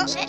Hmm.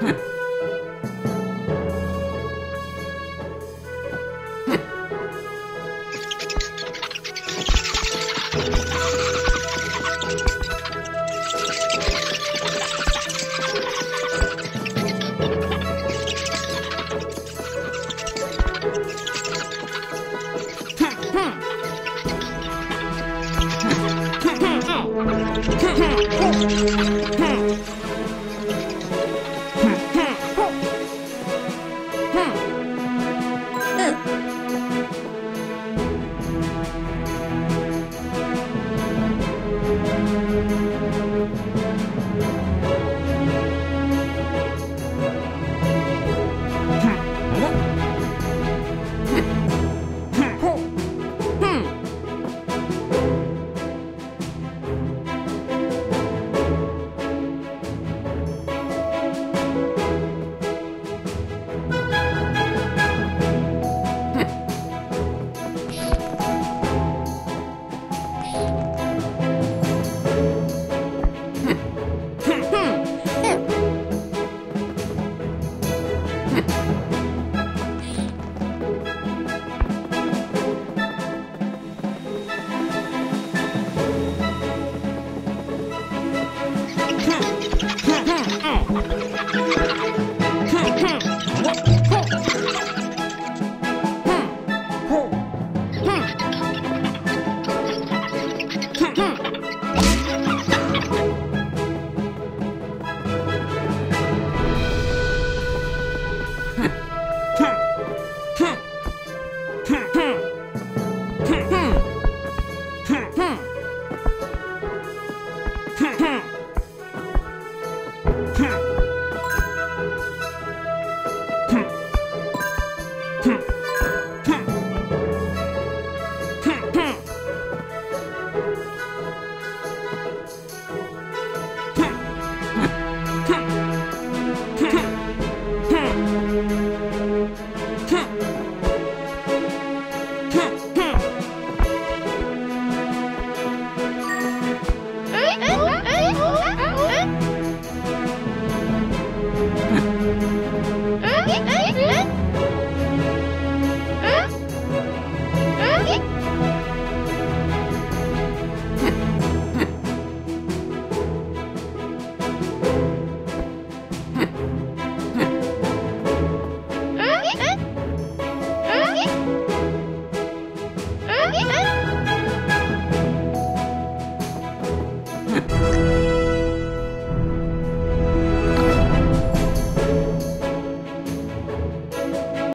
哼